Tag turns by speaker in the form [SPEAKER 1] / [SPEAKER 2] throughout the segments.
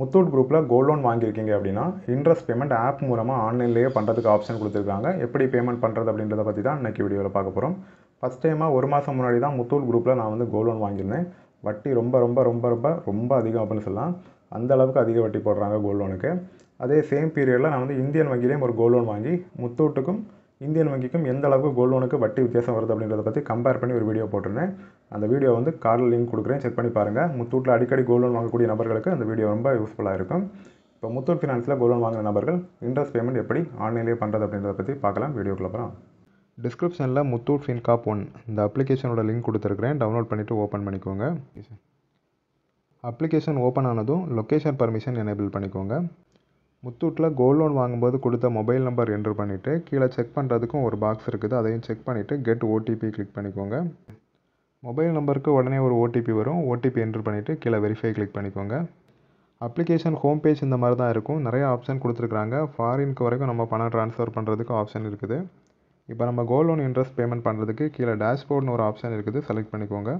[SPEAKER 1] முத்தூட் குரூப்பில் gold loan வாங்கியிருக்கீங்க அப்படின்னா இன்ட்ரெஸ்ட் பேமெண்ட் ஆப் மூலமாக ஆன்லைன்லேயே பண்ணுறதுக்கு ஆப்ஷன் கொடுத்துருக்காங்க. எப்படி பேமெண்ட் பண்ணுறது அப்படின்றத பற்றி தான் இன்றைக்கி வீடியோவில் பார்க்க போகிறோம் ஃபஸ்ட் டைமாக ஒரு மாதம் முன்னாடி தான் முத்தூட் குரூப்பில் நான் வந்து கோல்ட் லோன் வாங்கியிருந்தேன். வட்டி ரொம்ப ரொம்ப ரொம்ப ரொம்ப ரொம்ப அதிகம் அப்படின்னு சொல்லலாம். அந்த அளவுக்கு அதிக வட்டி போடுறாங்க கோல்ட் லோனுக்கு அதே சேம் பீரியடில் நான் வந்து இந்தியன் வங்கியிலேயும் ஒரு கோல்ட் லோன் வாங்கி முத்தூட்டுக்கும் இந்தியன் வங்கிக்கும் எந்த அளவுக்கு கோல்ட் லோனுக்கு வட்டி வித்தியாசம் வருது அப்படின்றத பற்றி கம்பேர் பண்ணி ஒரு வீடியோ போட்டிருந்தேன். அந்த வீடியோ வந்து கார்டில் லிங்க் கொடுக்குறேன். செக் பண்ணி பாருங்கள் முத்தூட்டில் அடிக்கடி கோல்ட் லோன் வாங்கக்கூடிய நபர்களுக்கு அந்த வீடியோ ரொம்ப யூஸ்ஃபுல்லாக இருக்கும். இப்போ முத்தூட் ஃபினான்ஸில் கோல்டு லோன் வாங்குற நபர்கள் இன்ட்ரெஸ்ட் பேமெண்ட் எப்படி ஆன்லைன்லேயே பண்ணுறது அப்படின்றத பற்றி பார்க்கலாம். வீடியோக்குள்ள அப்புறம் டிஸ்கிரிப்ஷனில் முத்தூட் ஃபின்காப் ஒன் இந்த அப்ளிகேஷனோட லிங்க் கொடுத்துருக்குறேன். டவுன்லோட் பண்ணிவிட்டு ஓப்பன் பண்ணிக்கோங்க. அப்ளிகேஷன் ஓப்பன் ஆனதும் லொக்கேஷன் பர்மிஷன் எனேபிள் பண்ணிக்கோங்க. முத்தூட்டில் கோல்ட் லோன் வாங்கும்போது கொடுத்த மொபைல் நம்பர் என்ட்ரு பண்ணிவிட்டு கீழே செக் பண்ணுறதுக்கும் ஒரு பாக்ஸ் இருக்குது. அதையும் செக் பண்ணிவிட்டு கெட் ஓடிபி கிளிக் பண்ணிக்கோங்க. மொபைல் நம்பருக்கு உடனே ஒரு ஓடிபி வரும். ஓடிபி என்ட்ரு பண்ணிவிட்டு கீழே வெரிஃபை கிளிக் பண்ணிக்கோங்க. அப்ளிகேஷன் ஹோம் பேஜ் இந்த மாதிரி தான் இருக்கும். நிறைய ஆப்ஷன் கொடுத்துருக்குறாங்க. ஃபாரினுக்கு வரைக்கும் நம்ம பணம் ட்ரான்ஸ்ஃபர் பண்ணுறதுக்கு ஆப்ஷன் இருக்குது. இப்போ நம்ம கோல்ட் லோன் இன்ட்ரெஸ்ட் பேமெண்ட் பண்ணுறதுக்கு கீழே டேஷ்போர்ட்னு ஒரு ஆப்ஷன் இருக்குது. செலக்ட் பண்ணிக்கோங்க.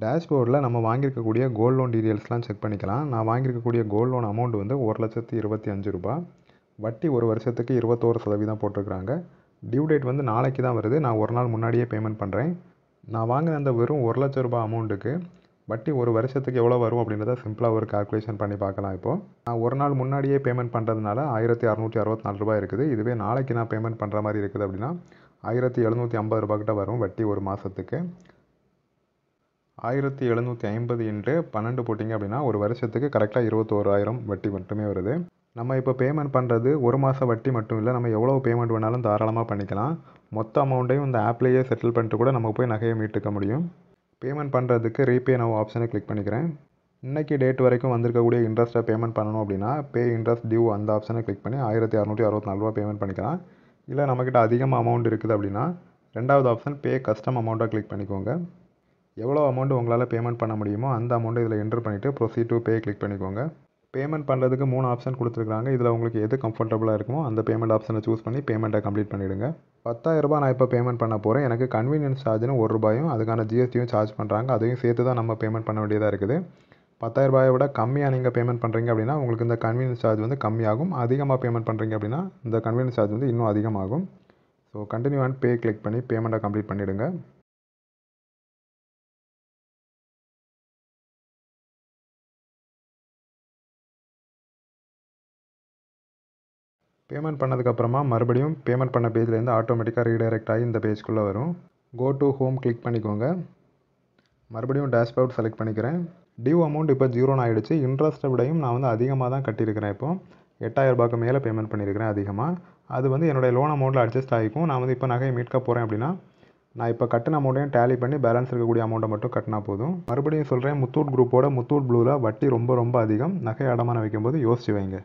[SPEAKER 1] டேஷ்போர்டில் நம்ம வாங்கியிருக்கக்கூடிய கோல்ட் லோன் டீட்டெயில்ஸ்லாம் செக் பண்ணிக்கலாம். நான் வாங்கியிருக்கக்கூடிய கோல்ட் லோன் அமௌண்ட் வந்து ஒரு லட்சத்து இருபத்தி அஞ்சு ரூபா. வட்டி ஒரு வருஷத்துக்கு இருபத்தோரு சதவீதம் போட்டிருக்கிறாங்க. டியூ டேட் வந்து நாளைக்கு தான் வருது. நான் ஒரு நாள் முன்னாடியே பேமெண்ட் பண்ணுறேன் நான் வாங்கின அந்த வெறும் ஒரு லட்ச ரூபா அமௌண்ட்டுக்கு வட்டி ஒரு வருஷத்துக்கு எவ்வளோ வரும் அப்படின்றத சிம்பிளாக ஒரு கால்குலேஷன் பண்ணி பார்க்கலாம் இப்போது நான் ஒரு நாள் முன்னாடியே பேமெண்ட் பண்ணுறதுனால ஆயிரத்தி அறநூற்றி அறுபத்தி நாலு ரூபாய் இருக்குது. இதுவே நாளைக்கு நான் பேமெண்ட் பண்ணுற மாதிரி இருக்குது அப்படின்னா ஆயிரத்தி எழுநூற்றி ஐம்பது ரூபா கிட்ட வரும் வட்டி ஒரு மாதத்துக்கு ஆயிரத்தி எழுநூற்றி ஐம்பது இன்ட்டு பன்னெண்டு போட்டிங்க அப்படின்னா ஒரு வருஷத்துக்கு கரெக்டாக இருபத்தோராயிரம் வட்டி மட்டுமே வருது. நம்ம இப்போ பேமெண்ட் பண்ணுறது ஒரு மாத வட்டி மட்டும் இல்லை நம்ம எவ்வளோ பேமெண்ட் வேணாலும் தாராளமாக பண்ணிக்கலாம். மொத்த அமௌண்ட்டையும் இந்த ஆப்லேயே செட்டில் பண்ணிட்டு கூட நம்ம போய் நகையை மீட்டுக்க முடியும். பேமெண்ட் பண்ணுறதுக்கு ரீபே நவ் ஆப்ஷனை கிளிக் பண்ணிக்கிறேன். இன்றைக்கி டேட் வரைக்கும் வந்திருக்கக்கூடிய இன்ட்ரெஸ்ட்டை பேமெண்ட் பண்ணணும் அப்படின்னா பே இன்ட்ரெஸ்ட் டியூ அந்த ஆப்ஷனை கிளிக் பண்ணி ஆயிரத்தி அறநூற்றி அறுபத்தி ரூபா பேமெண்ட் பண்ணிக்கலாம். இல்லை நம்மக்கிட்ட அதிகமாக அமௌண்ட் இருக்குது அப்படின்னா ரெண்டாவது ஆப்ஷன் பே கஸ்டம் அமௌண்ட்டை கிளிக் பண்ணிக்கோங்க. எவ்வளோ அமௌண்ட் உங்களால் பேமெண்ட் பண்ண முடியுமோ அந்த அமௌண்ட்டை இதில் என்ட்ரு பண்ணிவிட்டு ப்ரொசீட் டு பே கிளிக் பண்ணிக்கோங்க. பேமெண்ட் பண்ணுறதுக்கு மூணு ஆப்ஷன் கொடுத்துருக்காங்க. இதில் உங்களுக்கு எது கம்ஃபர்டபுளாக இருக்குமோ அந்த பேமெண்ட் ஆப்ஷனை சூஸ் பண்ணி பேமெண்ட்டை கம்ப்ளீட் பண்ணிவிடுங்க பத்தாயிரரூபா நான் இப்போ பேமெண்ட் பண்ண போகிறேன் எனக்கு கன்வீனியன்ஸ் சார்ஜ்னு ஒரு ரூபாயும் அதுக்கான ஜிஎஸ்டியும் சார்ஜ் பண்ணுறாங்க அதையும் சேர்த்து தான் நம்ம பேமெண்ட் பண்ண வேண்டியதாக இருக்குது. பத்தாயிரரூபாயை விட கம்மியாக நீங்கள் பேமெண்ட் பண்ணுறீங்க அப்படின்னா உங்களுக்கு இந்த கன்வீனியன்ஸ் சார்ஜ் வந்து கம்மியாகும். அதிகமாக பேமெண்ட் பண்ணுறீங்க அப்படின்னா இந்த கன்வீனியன்ஸ் சார்ஜ் வந்து இன்னும் அதிகமாகும். So continue and pay click பண்ணி பேமெண்ட்டை கம்ப்ளீட் பண்ணிவிடுங்க பேமெண்ட் பண்ணதுக்கப்புறமா மறுபடியும் பேமெண்ட் பண்ண பேஜ்லேருந்து ஆட்டோமேட்டிக்காக ரீடைரக்ட் ஆகி இந்த பேஜ்குள்ளே வரும். கோ டு ஹோம் கிளிக் பண்ணிக்கோங்க. மறுபடியும் டேஷ்போர்ட் செலக்ட் பண்ணிக்கிறேன். டியூ அமௌண்ட் இப்போ ஜீரோன்னு ஆகிடுச்சு இன்ட்ரெஸ்ட்டை விடையும் நான் வந்து அதிகமாக தான் கட்டியிருக்கிறேன் இப்போ. எட்டாயிரரூபாய்க்கு மேலே பேமெண்ட் பண்ணியிருக்கிறேன் அதிகமாக அது வந்து என்னுடைய லோன் அமௌண்ட்டில் அட்ஜஸ்ட் ஆகிக்கும். நான் வந்து இப்போ நகையை மீட்க போகிறேன் அப்படின்னா நான் இப்போ கட்டின அமௌண்ட்டையும் டேலி பண்ணி பேலன்ஸ் இருக்கக்கூடிய அமௌண்ட்டை மட்டும் கட்டினா போதும். மறுபடியும் சொல்கிறேன் முத்தூட் குரூப்போட முத்தூட் ப்ளூவில் வட்டி ரொம்ப ரொம்ப அதிகம். நகை அடமான வைக்கும்போது யோசிச்சு வைங்க.